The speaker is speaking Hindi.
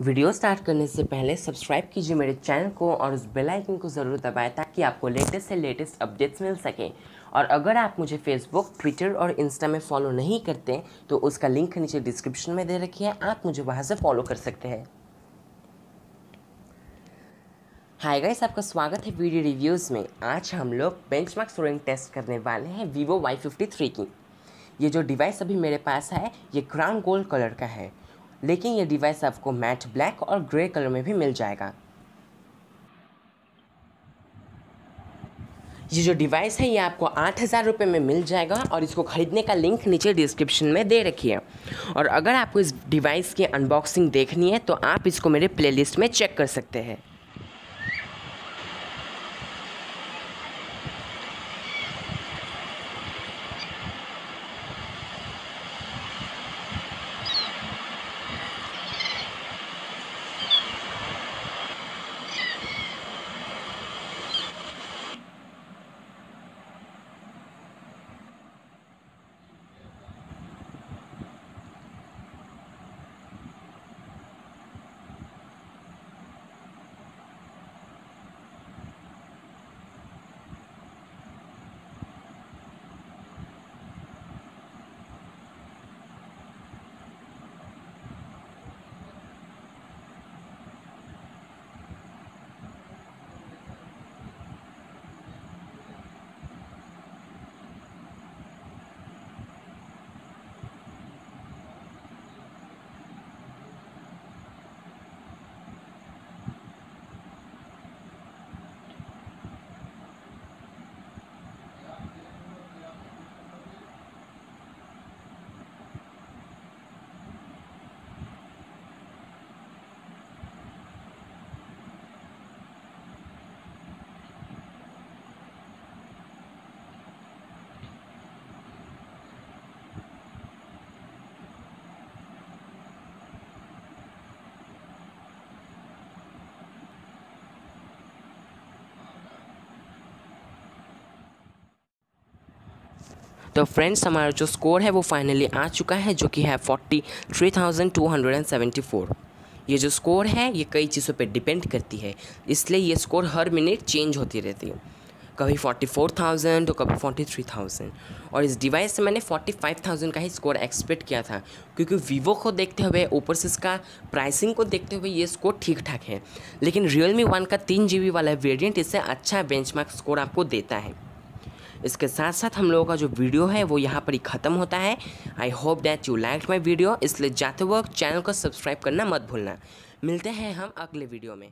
वीडियो स्टार्ट करने से पहले सब्सक्राइब कीजिए मेरे चैनल को और उस बेल आइकन को ज़रूर दबाएँ ताकि आपको लेटेस्ट से लेटेस्ट अपडेट्स मिल सकें। और अगर आप मुझे फेसबुक ट्विटर और इंस्टा में फॉलो नहीं करते तो उसका लिंक नीचे डिस्क्रिप्शन में दे रखी है। आप मुझे वहाँ से फॉलो कर सकते हैं। हाय गाइस आपका स्वागत है वीडियो रिव्यूज़ में। आज हम लोग बेंचमार्क स्कोरिंग टेस्ट करने वाले हैं वीवो वाई फिफ्टी थ्री की। ये जो डिवाइस अभी मेरे पास है, ये क्राउन गोल्ड कलर का है। लेकिन ये डिवाइस आपको मैट ब्लैक और ग्रे कलर में भी मिल जाएगा। ये जो डिवाइस है, ये आपको आठ हज़ार रुपये में मिल जाएगा और इसको ख़रीदने का लिंक नीचे डिस्क्रिप्शन में दे रखी है। और अगर आपको इस डिवाइस की अनबॉक्सिंग देखनी है तो आप इसको मेरे प्लेलिस्ट में चेक कर सकते हैं। तो फ्रेंड्स हमारा जो स्कोर है वो फाइनली आ चुका है, जो कि है forty three thousand two hundred and seventy four ये जो स्कोर है, ये कई चीज़ों पे डिपेंड करती है, इसलिए ये स्कोर हर मिनट चेंज होती रहती है। कभी फोर्टी फोर थाउज़ेंड तो कभी फोर्टी थ्री थाउज़ेंड और इस डिवाइस से मैंने फोर्टी फाइव थाउज़ेंड का ही स्कोर एक्सपेक्ट किया था, क्योंकि वीवो को देखते हुए, ऊपर से इसका प्राइसिंग को देखते हुए ये स्कोर ठीक ठाक है। लेकिन रियल मी वन का तीन जी वाला वेरियंट इससे अच्छा बेंचमार्क स्कोर आपको देता है। इसके साथ साथ हम लोगों का जो वीडियो है, वो यहाँ पर ही ख़त्म होता है। I hope that you like my video इसलिए जाते वक्त चैनल को सब्सक्राइब करना मत भूलना। मिलते हैं हम अगले वीडियो में।